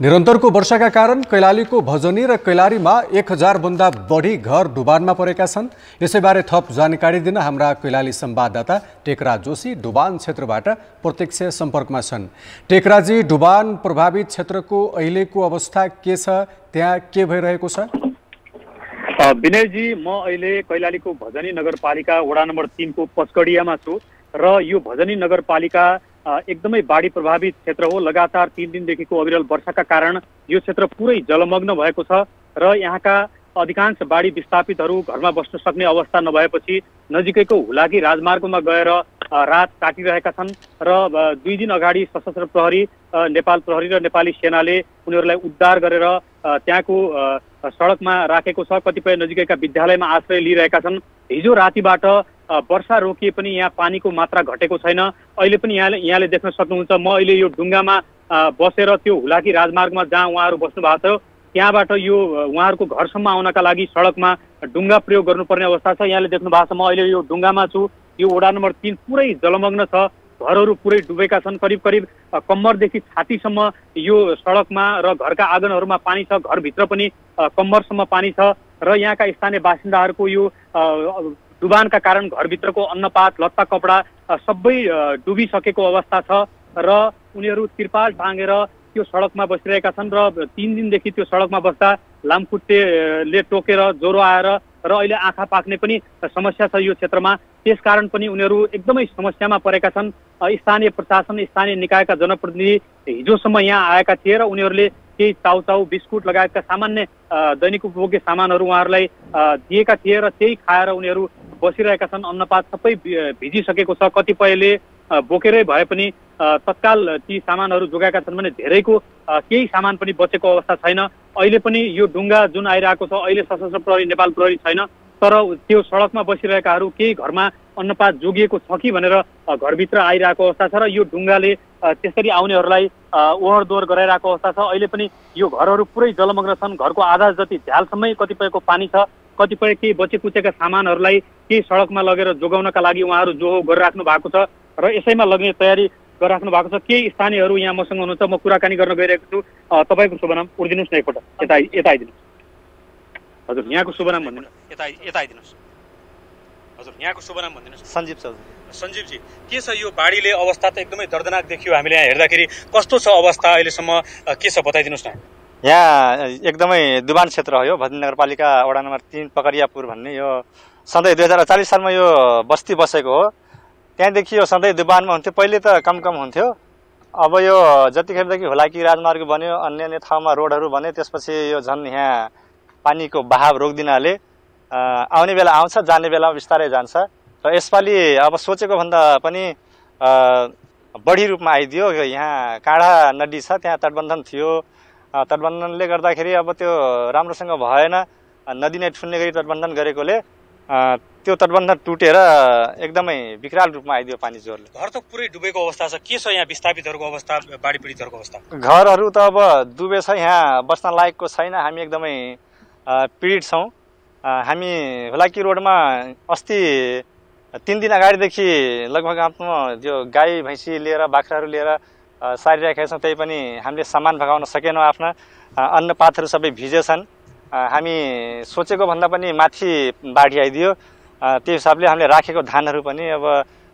निरन्तरको वर्षाका कारण कैलालीको भजनी र कैलालीमा एक हजारभन्दा बढी घर डुबानमा परेका छन्। यसैबारे थप जानकारी दिन हाम्रा कैलाली संवाददाता टेकराज जोशी डुबान क्षेत्रबाट प्रत्यक्ष सम्पर्कमा छन्। टेकराजी डुबान प्रभावित क्षेत्रको अहिलेको अवस्था के छ? त्यहाँ के भइरहेको छ? विनयजी म अहिले कैलालीको भजनी नगरपालिका वडा नम्बर तिनको पचकडियामा छु र यो भजनी नगरपालिका एकदमै बाढी प्रभावित क्षेत्र हो। लगातार तिन दिनदेखिको अविरल वर्षाका कारण यो क्षेत्र पुरै जलमग्न भएको छ र यहाँका अधिकांश बाढी विस्थापितहरू घरमा बस्न सक्ने अवस्था नभएपछि नजिकैको हुलाकी राजमार्गमा गएर रात काटिरहेका छन् र दुई दिन अगाडि सशस्त्र प्रहरी नेपाल प्रहरी र नेपाली सेनाले उनीहरूलाई उद्धार गरेर त्यहाँको सडकमा राखेको छ। कतिपय नजिकैका विद्यालयमा आश्रय लिइरहेका छन्। हिजो रातिबाट वर्षा रोकिए पनि यहाँ पानीको मात्रा घटेको छैन। अहिले पनि यहाँले यहाँले देख्न सक्नुहुन्छ म अहिले यो ढुङ्गामा बसेर त्यो हुलाकी राजमार्गमा जहाँ उहाँहरू बस्नु भएको थियो त्यहाँबाट यो उहाँहरूको घरसम्म आउनका लागि सडकमा ढुङ्गा प्रयोग गर्नुपर्ने अवस्था छ। यहाँले देख्नु भएको छ म अहिले यो ढुङ्गामा छु। यो वडा नम्बर तिन पुरै जलमग्न छ। घरहरू पुरै डुबेका छन्। करिब करिब कम्मरदेखि छातीसम्म यो सडकमा र घरका आँगनहरूमा पानी छ। घरभित्र पनि कम्मरसम्म पानी छ। र यहाँका स्थानीय बासिन्दाहरूको यो डुबानका कारण घरभित्रको अन्नपात लत्ता कपडा सबै डुबिसकेको अवस्था छ र उनीहरू तिरपाल टाँगेर त्यो सडकमा बसिरहेका छन् र तिन दिनदेखि त्यो सडकमा बस्दा लामखुट्टेले टोकेर ज्वरो आएर र अहिले आँखा पाक्ने पनि समस्या छ यो क्षेत्रमा। त्यसकारण पनि उनीहरू एकदमै समस्यामा परेका छन्। स्थानीय प्रशासन स्थानीय निकायका जनप्रतिनिधि हिजोसम्म यहाँ आएका थिए र उनीहरूले केही चाउचाउ बिस्कुट लगायतका सामान्य दैनिक उपभोग्य सामानहरू उहाँहरूलाई दिएका थिए र त्यही खाएर उनीहरू बसिरहेका छन्। अन्नपात सबै भिजिसकेको छ। कतिपयले बोकेरै भए पनि तत्काल ती सामानहरू जोगाएका छन् भने धेरैको केही सामान पनि बचेको अवस्था छैन। अहिले पनि यो ढुङ्गा जुन आइरहेको छ अहिले सशस्त्र प्रहरी नेपाल प्रहरी छैन। तर त्यो सडकमा बसिरहेकाहरू केही घरमा अन्नपात जोगिएको छ कि भनेर घरभित्र आइरहेको अवस्था छ र यो ढुङ्गाले त्यसरी आउनेहरूलाई ओहोर दोहोर गराइरहेको अवस्था छ। अहिले पनि यो घरहरू पुरै जलमग्न छन्। घरको आधा जति झ्यालसम्मै कतिपयको पानी छ कतिपय केही बचे कुचेका सामानहरूलाई केही सडकमा लगेर जोगाउनका लागि उहाँहरू जो गरिराख्नु भएको छ र यसैमा लग्ने तयारी गरिराख्नु भएको छ। केही स्थानीयहरू यहाँ मसँग हुनुहुन्छ। म कुराकानी गर्न गइरहेको छु। तपाईँको शुभ नाम उठिदिनुहोस् न एकपल्ट यता यता आइदिनुहोस्। हजुर यहाँको शुभ नाम भनिदिनुहोस् यता यता आइदिनुहोस्। हजुर यहाँको शुभ नाम भनिदिनुहोस् सञ्जीव चौधरी। सञ्जीवजी के छ यो बाढीले अवस्था त एकदमै दर्दनाक देखियो हामीले यहाँ हेर्दाखेरि। कस्तो छ अवस्था अहिलेसम्म के छ बताइदिनुहोस् न। यहाँ एकदमै दुबान क्षेत्र हो यो भजनी नगरपालिका वडा नम्बर तिन पकरियापुर भन्ने यो सधैँ दुई हजार अडचालिस सालमा यो बस्ती बसेको हो। त्यहाँदेखि यो सधैँ दुबानमा हुन्थ्यो पहिले त कम कम हुन्थ्यो। अब यो जतिखेरदेखि हुलाकी राजमार्ग बन्यो अन्य अन्य ठाउँमा रोडहरू बन्यो त्यसपछि यो झन् यहाँ पानीको बहाव रोकिदिनाले आउने बेला आउँछ जाने बेला बिस्तारै जान्छ। र यसपालि अब सोचेको भन्दा पनि बढी रूपमा आइदियो। यहाँ काँडा नदी छ त्यहाँ तटबन्धन थियो। तटबन्धनले गर्दाखेरि अब त्यो राम्रोसँग भएन। नदी नै ठुल्ने गरी तटबन्धन गरेकोले त्यो तटबन्धन टुटेर एकदमै विकराल रूपमा आइदियो पानी जोरले। घर त पुरै डुबेको अवस्था छ। के छ यहाँ विस्थापितहरूको अवस्था बाढी पीडितहरूको अवस्था? घरहरू त अब डुबेछ यहाँ बस्न लायकको छैन। हामी एकदमै पीडित छौँ। हामी हुलाकी रोडमा अस्ति तिन दिन अगाडिदेखि लगभग आफ्नो त्यो गाई भैँसी लिएर बाख्राहरू लिएर सारिरहेका छौँ त्यही पनि हामीले सामान भगाउन सकेनौँ आफ्ना। अन्नपातहरू सबै भिजेछन्। हामी सोचेको भन्दा पनि माथि बाढी आइदियो। त्यो हिसाबले हामीले राखेको धानहरू पनि अब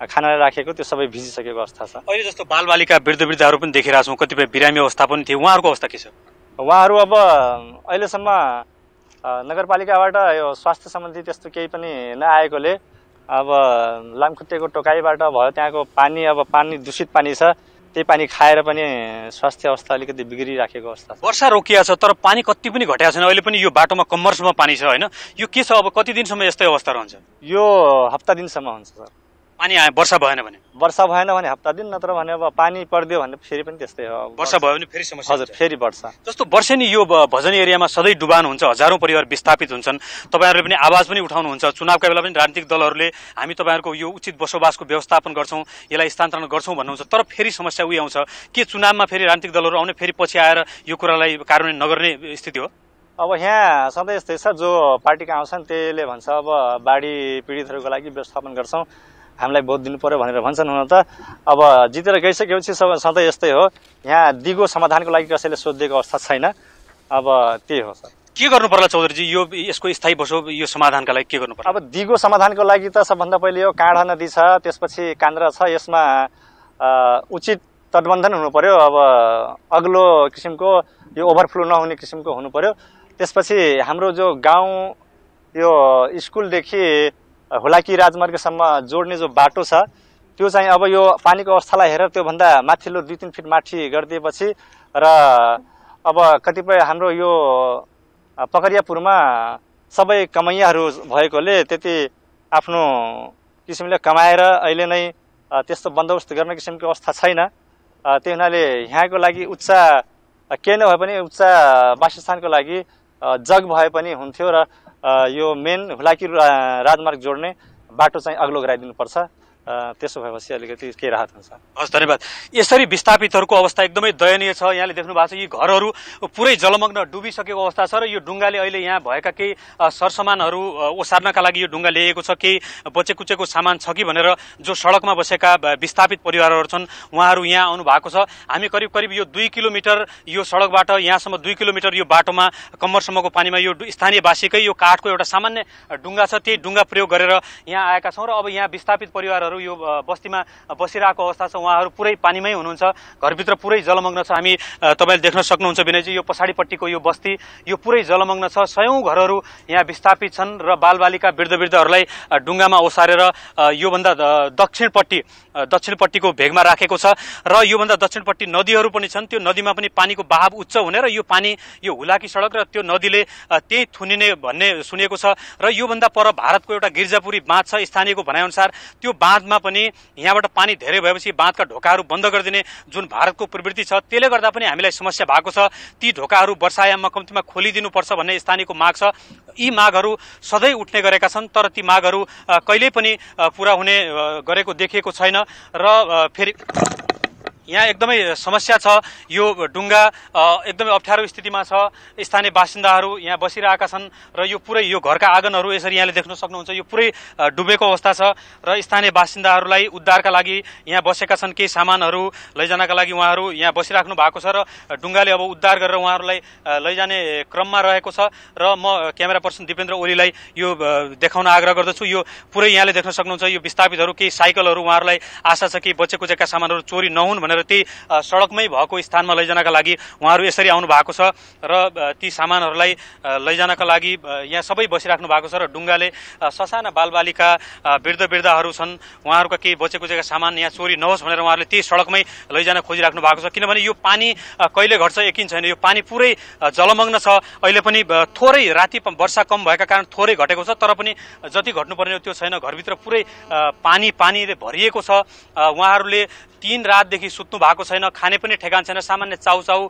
खानालाई राखेको त्यो सबै भिजिसकेको अवस्था छ। अहिले जस्तो बालबालिका वृद्ध वृद्धहरू पनि देखिरहेको छौँ कतिपय बिरामी अवस्था पनि थियो। उहाँहरूको अवस्था के छ? उहाँहरू अब अहिलेसम्म नगरपालिकाबाट यो स्वास्थ्य सम्बन्धी त्यस्तो केही पनि नआएकोले अब लामखुट्टेको टोकाइबाट भयो त्यहाँको पानी अब पानी दूषित पानी छ त्यही पानी खाएर पनि स्वास्थ्य अवस्था अलिकति बिग्रिराखेको अवस्था वर्षा रोकिया छ तर पानी कति पनि घटेको छैन। अहिले पनि यो बाटोमा कम्मरसम्म पानी छ होइन? यो के छ? अब कति दिनसम्म यस्तै अवस्था रहन्छ? यो हप्ता दिनसम्म हुन्छ सर। पानी आए वर्षा भएन भने। वर्षा भएन भने हप्ता दिन नत्र भने अब पानी परिदियो भने फेरि पनि त्यस्तै हो। वर्षा भयो भने फेरि समस्या हजुर। फेरि वर्षा जस्तो वर्षेनी यो भजनी एरियामा सधैँ डुबान हुन्छ हजारौँ परिवार विस्थापित हुन्छन् तपाईँहरूले पनि आवाज पनि उठाउनुहुन्छ चुनावका बेला पनि राजनीतिक दलहरूले हामी तपाईँहरूको यो उचित बसोबासको व्यवस्थापन गर्छौँ यसलाई स्थानान्तरण गर्छौँ भन्नुहुन्छ तर फेरि समस्या उही आउँछ। के चुनावमा फेरि राजनीतिक दलहरू आउने फेरि पछि आएर यो कुरालाई कार्यान्वयन नगर्ने स्थिति हो? अब यहाँ सधैँ यस्तै छ जो पार्टीका आउँछन् त्यसले भन्छ अब बाढी पीडितहरूको लागि व्यवस्थापन गर्छौँ। हामीलाई भोट दिनु पर्यो भनेर भन्छन् हुन त। अब जितेर गइसकेपछि सब सधैँ यस्तै हो। यहाँ दिगो समाधानको लागि कसैले सोधिदिएको अवस्था छैन। अब त्यही हो सर। के गर्नु पर्ला चौधरीजी? यो यसको स्थायी बसो यो समाधानका लागि के गर्नु पर्ला? अब दिगो समाधानको लागि त सबभन्दा पहिले यो काँडा नदी छ त्यसपछि कान्द्रा छ यसमा उचित तटबन्धन हुनु पर्यो। अब अग्लो किसिमको यो ओभरफ्लो नहुने किसिमको हुनु पर्यो। त्यसपछि हाम्रो जो गाउँ यो स्कुलदेखि हुलाकी राजमार्गसम्म जोड्ने जो बाटो छ त्यो चाहिँ अब यो पानीको अवस्थालाई हेरेर त्योभन्दा माथिल्लो दुई तिन फिट माथि गरिदिएपछि र अब कतिपय हाम्रो यो पकरियापुरमा सबै कमैयाहरू भएकोले त्यति आफ्नो किसिमले कमाएर अहिले नै त्यस्तो बन्दोबस्त गर्ने किसिमको अवस्था छैन। त्यही हुनाले यहाँको लागि उच्च केही नभए पनि उच्च वासस्थानको लागि जग भए पनि हुन्थ्यो र यो मेन हुलाकी राजमार्ग जोड्ने बाटो चाहिँ अग्लो गराइदिनुपर्छ। त्यसो भएपछि अलिकति केही राहत हुन्छ। हस् धन्यवाद। यसरी विस्थापितहरूको अवस्था एकदमै दयनीय छ। यहाँले देख्नु भएको छ यी घरहरू पुरै जलमग्न डुबिसकेको अवस्था छ र यो ढुङ्गाले अहिले यहाँ भएका केही सरसामानहरू ओसार्नका लागि यो ढुङ्गा ल्याएको छ। केही बचे कुचेको सामान छ कि भनेर जो सडकमा बसेका विस्थापित परिवारहरू छन् उहाँहरू यहाँ आउनु भएको छ। हामी करिब करिब यो दुई किलोमिटर यो सडकबाट यहाँसम्म दुई किलोमिटर यो बाटोमा कम्मरसम्मको पानीमा यो स्थानीयवासीकै यो काठको एउटा सामान्य ढुङ्गा छ। त्यही ढुङ्गा प्रयोग गरेर यहाँ आएका छौँ र अब यहाँ विस्थापित परिवारहरू यो अ, बस्तीमा बसिरहेको अवस्था छ उहाँहरू पुरै पानीमै हुनुहुन्छ घरभित्र पुरै जलमग्न छ। हामी तपाईँले देख्न सक्नुहुन्छ विनयजी यो पछाडिपट्टिको यो बस्ती यो पुरै जलमग्न छ। सयौँ घरहरू यहाँ विस्थापित छन् र बालबालिका वृद्ध वृद्धहरूलाई अ, ढुङ्गामा ओसारेर योभन्दा दक्षिणपट्टि दक्षिणपट्टिको भेगमा राखेको छ। र योभन्दा दक्षिणपट्टि नदीहरू पनि छन्। त्यो नदीमा पनि पानीको बहाव उच्च हुने र यो पानी यो हुलाकी सडक र त्यो नदीले त्यही थुनिने भन्ने सुनिएको छ। र योभन्दा पर भारतको एउटा गिर्जापुरी बाँध छ। स्थानीयको भनाइअनुसार त्यो बाँधमा पनि यहाँबाट पानी धेरै भएपछि बाँधका ढोकाहरू बन्द गरिदिने जुन भारतको प्रवृत्ति छ त्यसले गर्दा पनि हामीलाई समस्या भएको छ। ती ढोकाहरू वर्षायाममा कम्तीमा खोलिदिनुपर्छ भन्ने स्थानीयको माग छ। यी मागहरू सधैँ उठ्ने गरेका छन् तर ती मागहरू कहिल्यै पनि पुरा हुने गरेको देखिएको छैन। र फेरि यहाँ एकदमै समस्या छ। यो ढुङ्गा अ, एकदमै अप्ठ्यारो स्थितिमा छ। स्थानीय बासिन्दाहरू यहाँ बसिरहेका छन् र यो पुरै यो घरका आँगनहरू यसरी यहाँले देख्न सक्नुहुन्छ। यो पुरै डुबेको अवस्था छ र स्थानीय बासिन्दाहरूलाई उद्धारका लागि यहाँ बसेका छन्। केही सामानहरू लैजानका लागि उहाँहरू यहाँ बसिराख्नु भएको छ र ढुङ्गाले अब उद्धार गरेर उहाँहरूलाई लैजाने क्रममा रहेको छ र म क्यामेरा पर्सन दिपेन्द्र ओलीलाई यो देखाउन आग्रह गर्दछु। यो पुरै यहाँले देख्न सक्नुहुन्छ। यो विस्थापितहरू केही साइकलहरू उहाँहरूलाई आशा छ कि बचे कुचेका सामानहरू चोरी नहुन् भनेर त्यही अ, सडकमै भएको स्थानमा लैजानका लागि उहाँहरू यसरी आउनु भएको छ र ती सामानहरूलाई लैजानका लागि यहाँ सबै बसिराख्नु भएको छ र ढुङ्गाले अ, ससाना बालबालिका वृद्ध वृद्धाहरू छन्। उहाँहरूका केही बचे कुचेका सामान यहाँ चोरी नहोस् भनेर उहाँहरूले त्यही सडकमै लैजान खोजिराख्नु भएको छ। किनभने यो पानी कहिले घट्छ यकिन छैन। यो पानी पुरै जलमग्न छ। अहिले पनि थोरै राति वर्षा कम भएका कारण थोरै घटेको छ। तर पनि जति घट्नुपर्ने त्यो छैन। घरभित्र पुरै पानी पानीले भरिएको छ। उहाँहरूले तीन रातदेखि सुत्नु भएको छैन खाने पनि ठेगान छैन सामान्य चाउचाउ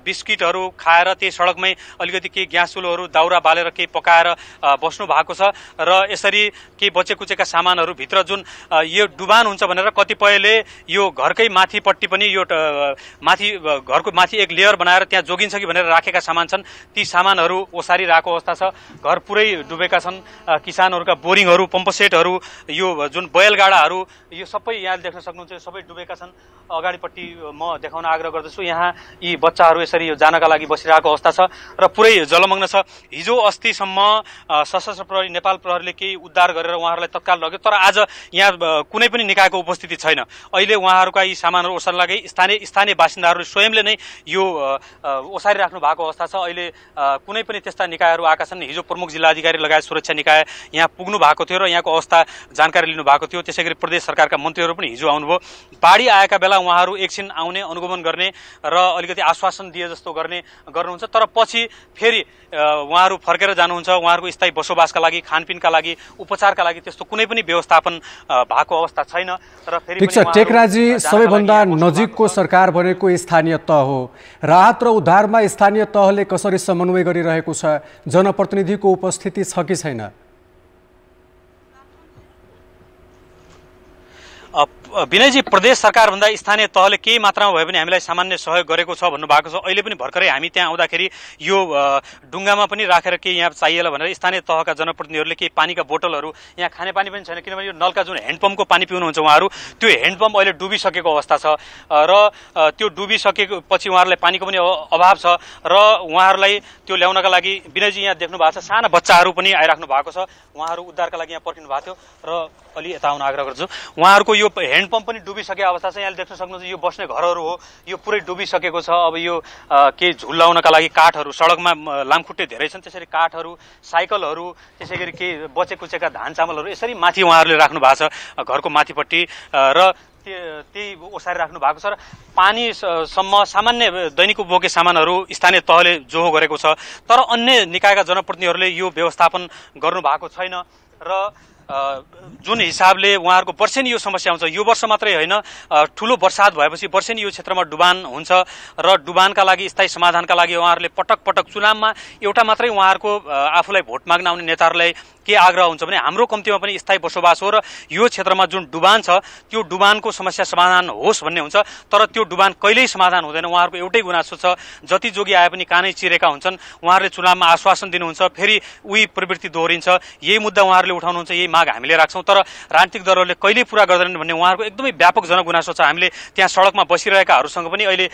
बिस्किटहरू खाएर त्यही सडकमै अलिकति केही ग्यास चुलोहरू दाउरा बालेर केही पकाएर बस्नु भएको छ र यसरी केही बचे कुचेका सामानहरू भित्र जुन यो डुबान हुन्छ भनेर कतिपयले यो घरकै माथिपट्टि पनि यो माथि घरको माथि एक लेयर बनाएर त्यहाँ जोगिन्छ कि भनेर राखेका सामान छन्। ती सामानहरू ओसारिरहेको अवस्था छ। घर पुरै डुबेका छन्। किसानहरूका बोरिङहरू पम्प सेटहरू यो जुन बैलगाडाहरू यो सबै यहाँ देख्न सक्नुहुन्छ सबै डुबेका छन्। अगाडिपट्टि म देखाउन आग्रह गर्दछु यहाँ यी बच्चाहरू यसरी जानका लागि बसिरहेको अवस्था छ र पुरै जलमग्न छ। हिजो अस्तिसम्म सशस्त्र प्रहरी नेपाल प्रहरीले केही उद्धार गरेर उहाँहरूलाई तत्काल लग्यो तर आज यहाँ कुनै पनि निकायको उपस्थिति छैन। अहिले उहाँहरूका यी सामानहरू ओसार्न लागि स्थानीय स्थानीय बासिन्दाहरू स्वयंले नै यो ओसारिराख्नु भएको अवस्था छ। अहिले कुनै पनि त्यस्ता निकायहरू आएका छन्। हिजो प्रमुख जिल्लाधिकारी लगायत सुरक्षा निकाय यहाँ पुग्नु भएको थियो र यहाँको अवस्था जानकारी लिनु भएको थियो। त्यसै गरी प्रदेश सरकारका मन्त्रीहरू पनि हिजो आउनुभयो। बाढी आएका बेला उहाँहरू एकछिन आउने अनुगमन गर्ने र अलिकति आश्वासन दिए जस्तो गर्ने गर्नुहुन्छ। तर पछि फेरि उहाँहरू फर्केर जानुहुन्छ उहाँहरूको स्थायी बसोबासका लागि खानपिनका लागि उपचारका लागि त्यस्तो कुनै पनि व्यवस्थापन भएको अवस्था छैन। र फेरि ठिक छ टेकराजी सबैभन्दा नजिकको। सरकार भनेको स्थानीय तह हो। राहत र उद्धारमा स्थानीय तहले कसरी समन्वय गरिरहेको छ? जनप्रतिनिधिको उपस्थिति छ कि छैन? विनयजी प्रदेश सरकारभन्दा स्थानीय तहले केही मात्रामा भए पनि हामीलाई सामान्य सहयोग गरेको छ भन्नुभएको छ। अहिले पनि भर्खरै हामी त्यहाँ आउँदाखेरि यो डुङ्गामा पनि राखेर केही यहाँ चाहिएला भनेर स्थानीय तहका जनप्रतिनिधिहरूले केही पानीका बोतलहरू यहाँ खानेपानी पनि छैन किनभने यो नलका जुन ह्यान्डपम्पको पानी पिउनुहुन्छ उहाँहरू त्यो ह्यान्डपम्प अहिले डुबिसकेको अवस्था छ। र त्यो डुबिसकेको पछि उहाँहरूलाई पानीको पनि अभाव छ। र उहाँहरूलाई त्यो ल्याउनका लागि विनयजी यहाँ देख्नु भएको छ साना बच्चाहरू पनि आइराख्नु भएको छ। उहाँहरू उद्धारका लागि यहाँ पर्खिनु भएको थियो। र अलि यता आउन आग्रह गर्छु। उहाँहरूको यो ह्यान्डपम्प पनि डुबिसकेको अवस्था छ। यहाँले देख्न सक्नुहुन्छ यो बस्ने घरहरू हो। यो पुरै डुबिसकेको छ। अब यो केही झुल्लाउनका लागि काठहरू सडकमा लामखुट्टे धेरै छन्। त्यसरी काठहरू साइकलहरू त्यसै गरी केही बचे कुचेका धान चामलहरू यसरी माथि उहाँहरूले राख्नु भएको छ घरको माथिपट्टि। र त्य- त्यही ओसारी राख्नु भएको छ। र पानी स- सम्म सामान्य दैनिक उपभोग्य सामानहरू स्थानीय तहले जोहो गरेको छ। तर अन्य निकायका जनप्रतिनिधिहरूले यो व्यवस्थापन गर्नु भएको छैन। र जुन हिसाबले उहाँहरूको वर्षेनी यो समस्या हुन्छ यो वर्ष मात्रै होइन ठुलो वर्षात भएपछि वर्षेनी यो क्षेत्रमा डुबान हुन्छ र डुबानका लागि स्थायी समाधानका लागि उहाँहरूले पटक पटक चुनावमा एउटा मात्रै उहाँहरूको आफूलाई भोट माग्न आउने नेताहरूलाई के आग्रह हुन्छ भने हाम्रो कम्तीमा पनि स्थायी बसोबास हो र यो क्षेत्रमा जुन डुबान छ त्यो डुबानको समस्या समाधान होस् भन्ने हुन्छ तर त्यो डुबान कहिल्यै समाधान हुँदैन। उहाँहरूको एउटै गुनासो छ जति जोगी आए पनि कानै चिरेका हुन्छन् उहाँहरूले चुनावमा आश्वासन दिनुहुन्छ फेरि उही प्रवृत्ति दोहोरिन्छ। यही मुद्दा उहाँहरूले उठाउनुहुन्छ यही माग हामीले राख्छौँ। तर राजनीतिक दलहरूले कहिल्यै पुरा गर्दैनन् भन्ने उहाँहरूको एकदमै व्यापक जनगुनासो छ। हामीले त्यहाँ सडकमा बसिरहेकाहरूसँग पनि अहिले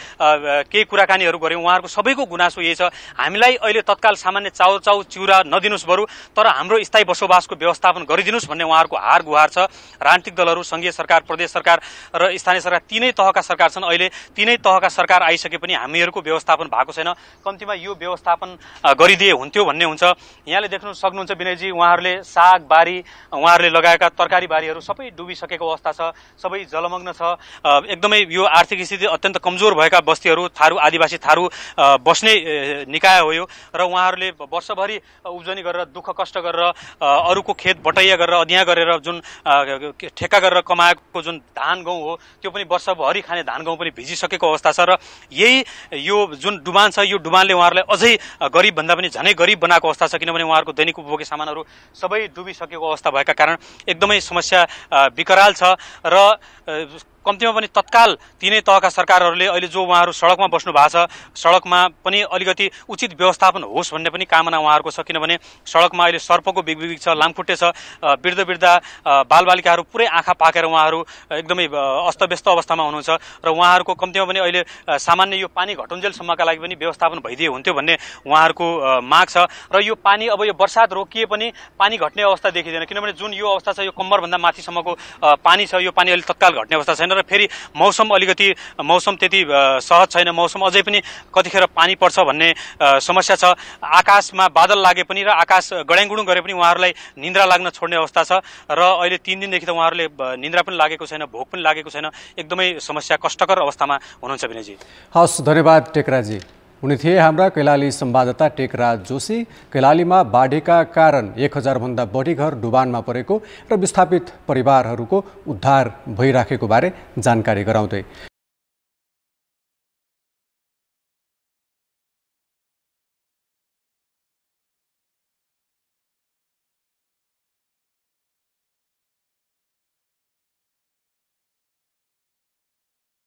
केही कुराकानीहरू गऱ्यौँ। उहाँहरूको सबैको गुनासो यही छ। हामीलाई अहिले तत्काल सामान्य चाउ चाउ चिउरा नदिनुहोस् बरु तर हाम्रो स्थायी बसोबासको व्यवस्थापन गरिदिनुहोस् भन्ने उहाँहरूको हार गुहार छ। राजनीतिक दलहरू संघीय सरकार प्रदेश सरकार र स्थानीय सरकार तिनै तहका सरकार छन्। अहिले तिनै तहका सरकार आइसके पनि हामीहरूको व्यवस्थापन भएको छैन। कम्तीमा यो व्यवस्थापन गरिदिए हुन्थ्यो भन्ने हुन्छ। यहाँले देख्नु सक्नुहुन्छ विनयजी उहाँहरूले साग बारी उहाँहरूले लगाएका तरकारी बारीहरू सबै डुबिसकेको अवस्था छ सबै जलमग्न छ। एकदमै यो आर्थिक स्थिति अत्यन्त कमजोर भएका बस्तीहरू थारू आदिवासी थारू बस्ने निकाय हो यो। र उहाँहरूले वर्षभरि उब्जनी गरेर दुःख कष्ट गरेर अरूको खेत बटैया गरेर अधिया गरेर जुन ठेक्का गरेर कमाएको जुन धान गहुँ हो त्यो पनि वर्षभरि खाने धान गहुँ पनि भिजिसकेको अवस्था छ। र यही यो जुन डुबान छ यो डुबानले उहाँहरूलाई अझै गरिब भन्दा पनि झनै गरिब बनाएको अवस्था छ किनभने उहाँहरूको दैनिक उपभोग्य सामानहरू सबै डुबिसकेको अवस्था भएका कारण एकदमै समस्या विकराल छ र कम्तीमा पनि तत्काल तिनै तहका सरकारहरूले अहिले जो उहाँहरू सडकमा बस्नु भएको छ सडकमा पनि अलिकति उचित व्यवस्थापन होस् भन्ने पनि कामना उहाँहरूको छ। किनभने सडकमा अहिले सर्पको बिगबिग छ लामखुट्टे छ वृद्ध वृद्ध बालबालिकाहरू पुरै आँखा पाकेर उहाँहरू एकदमै अस्तव्यस्त अवस्थामा हुनुहुन्छ र उहाँहरूको कम्तीमा पनि अहिले सामान्य यो पानी घटुन्जेलसम्मका लागि पनि व्यवस्थापन भइदिए हुन्थ्यो भन्ने उहाँहरूको माग छ। र यो पानी अब यो वर्षात रोकिए पनि पानी घट्ने अवस्था देखिँदैन। किनभने जुन यो अवस्था छ यो कम्मरभन्दा माथिसम्मको पानी छ यो पानी अहिले तत्काल घट्ने अवस्था छैन। र फेरि मौसम अलिकति मौसम त्यति सहज छैन मौसम अझै पनि कतिखेर पानी पर्छ भन्ने समस्या छ। आकाशमा बादल लागे पनि र आकाश गड्याङगुडुङ गरे पनि उहाँहरूलाई निन्द्रा लाग्न छोड्ने अवस्था छ। र अहिले तिन दिनदेखि त उहाँहरूले निन्द्रा पनि लागेको छैन भोक पनि लागेको छैन। एकदमै समस्या कष्टकर अवस्थामा हुनुहुन्छ विनयजी। हस् धन्यवाद टेकराजी। उनी थिए हाम्रा कैलाली संवाददाता टेकराज जोशी। कैलालीमा बाढीका कारण एक हजारभन्दा बढी घर डुबानमा परेको र विस्थापित परिवारहरूको उद्धार भइराखेको बारे जानकारी गराउँदै